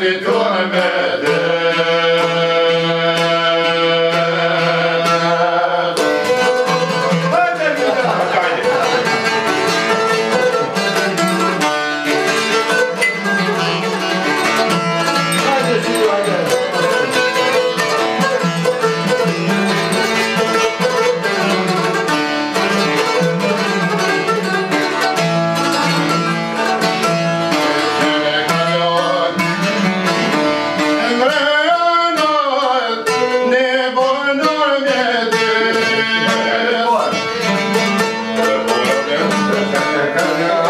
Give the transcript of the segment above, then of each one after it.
Latin tournament. Jacarandá.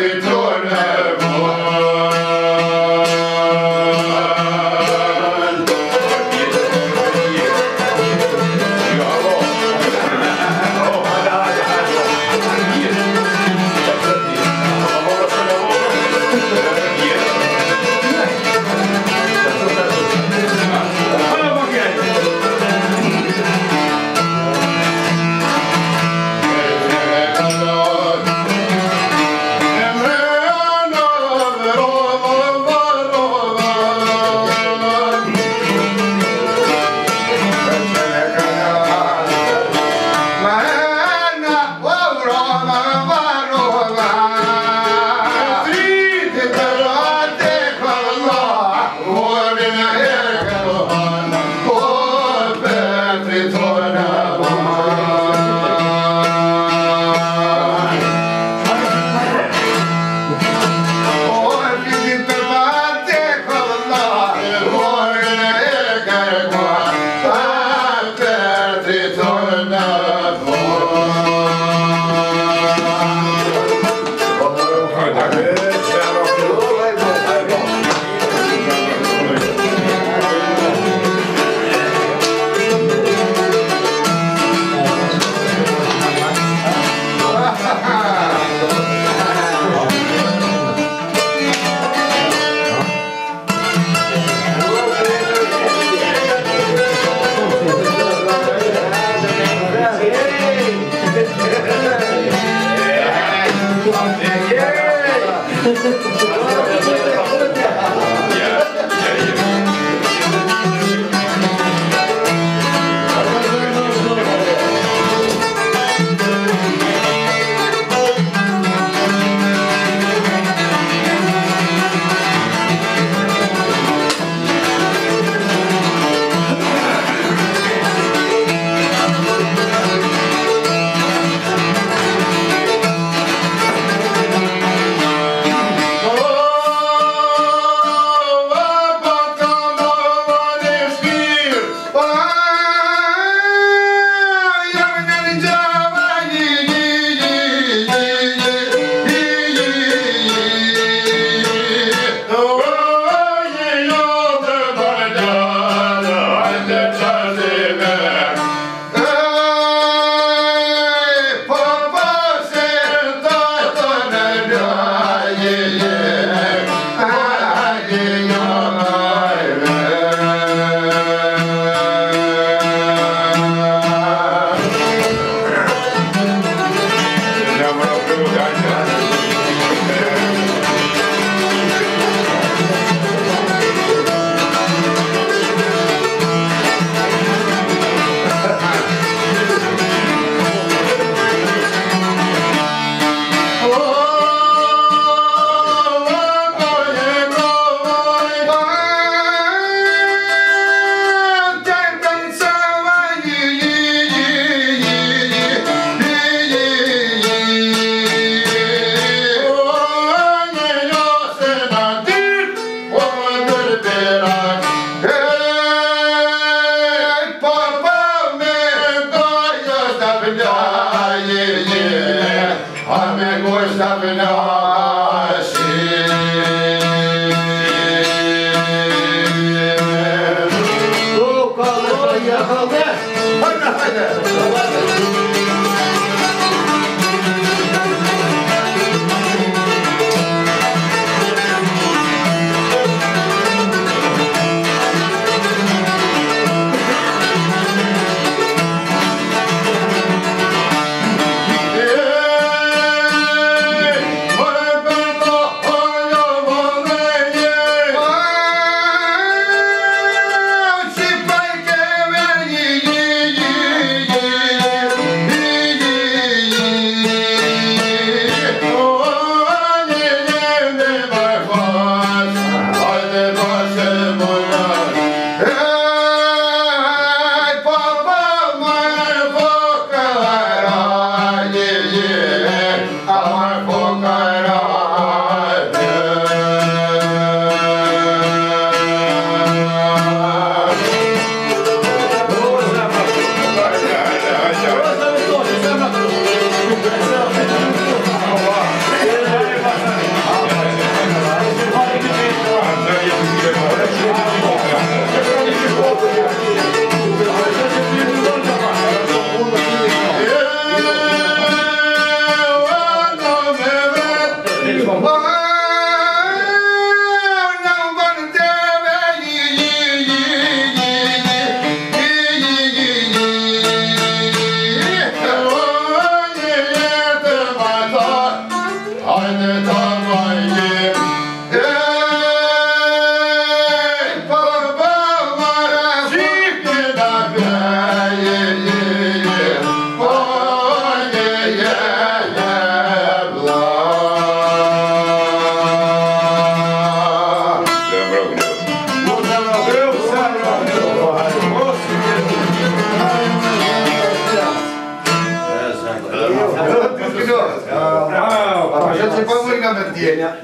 the torn Haydi. gehen. Ja.